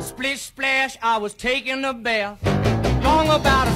Splish splash, I was taking a bath. Long about